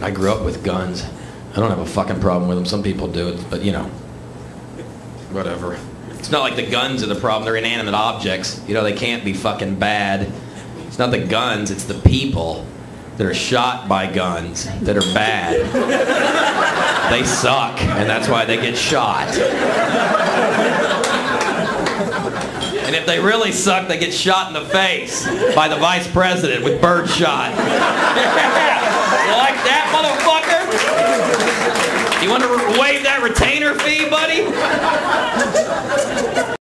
I grew up with guns. I don't have a fucking problem with them. Some people do, but you know, whatever. It's not like the guns are the problem. They're inanimate objects. You know, they can't be fucking bad. It's not the guns, it's the people that are shot by guns that are bad. they suck, and that's why they get shot. And if they really suck, they get shot in the face by the vice president with birdshot. you like that, motherfucker? You want to waive that retainer fee, buddy?